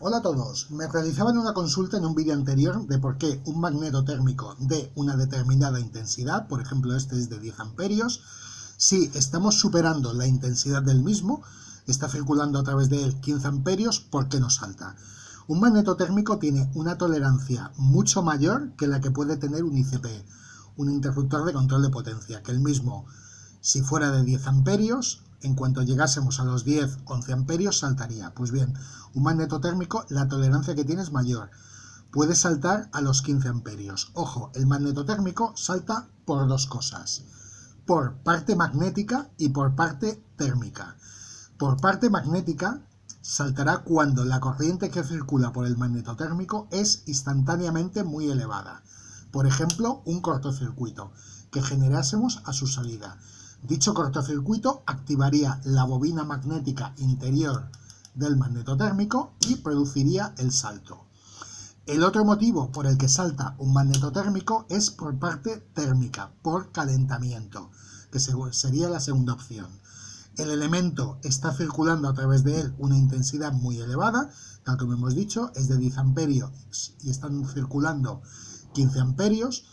Hola a todos, me realizaban una consulta en un vídeo anterior de por qué un magneto térmico de una determinada intensidad, por ejemplo este es de 10 amperios, si estamos superando la intensidad del mismo, está circulando a través de él 15 amperios, ¿por qué no salta? Un magneto térmico tiene una tolerancia mucho mayor que la que puede tener un ICP, un interruptor de control de potencia, que el mismo, si fuera de 10 amperios, en cuanto llegásemos a los 10, 11 amperios, saltaría. Pues bien, un magneto térmico, la tolerancia que tiene es mayor. Puede saltar a los 15 amperios. Ojo, el magneto térmico salta por dos cosas. Por parte magnética y por parte térmica. Por parte magnética saltará cuando la corriente que circula por el magneto térmico es instantáneamente muy elevada. Por ejemplo, un cortocircuito que generásemos a su salida. Dicho cortocircuito activaría la bobina magnética interior del magneto térmico y produciría el salto. El otro motivo por el que salta un magneto térmico es por parte térmica, por calentamiento, que sería la segunda opción. El elemento está circulando a través de él una intensidad muy elevada, tal como hemos dicho, es de 10 amperios y están circulando 15 amperios,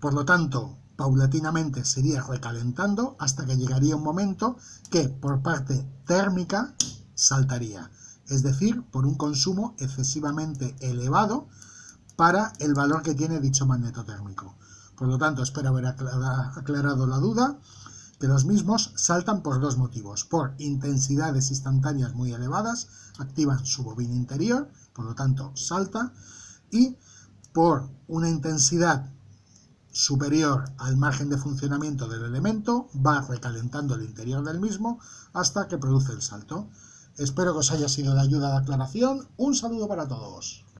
por lo tanto, paulatinamente se iría recalentando hasta que llegaría un momento que por parte térmica saltaría, es decir, por un consumo excesivamente elevado para el valor que tiene dicho magneto térmico. Por lo tanto, espero haber aclarado la duda, que los mismos saltan por dos motivos. Por intensidades instantáneas muy elevadas, activan su bobina interior, por lo tanto salta, y por una intensidad superior al margen de funcionamiento del elemento, va recalentando el interior del mismo hasta que produce el salto. Espero que os haya sido de ayuda la aclaración. Un saludo para todos.